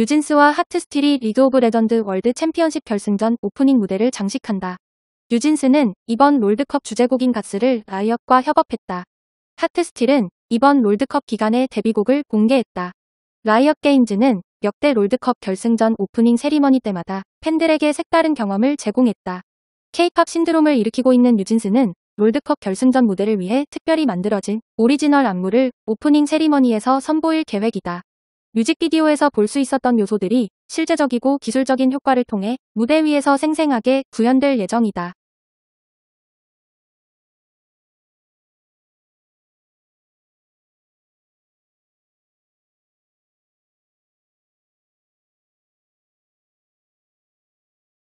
뉴진스와 하트스틸이 리그 오브 레전드 월드 챔피언십 결승전 오프닝 무대를 장식한다. 뉴진스는 이번 롤드컵 주제곡인 GODS를 라이엇과 협업했다. 하트스틸은 이번 롤드컵 기간에 데뷔곡을 공개했다. 라이엇 게임즈는 역대 롤드컵 결승전 오프닝 세리머니 때마다 팬들에게 색다른 경험을 제공했다. K-팝 신드롬을 일으키고 있는 뉴진스는 롤드컵 결승전 무대를 위해 특별히 만들어진 오리지널 안무를 오프닝 세리머니에서 선보일 계획이다. 뮤직비디오에서 볼 수 있었던 요소들이 실제적이고 기술적인 효과를 통해 무대 위에서 생생하게 구현될 예정이다.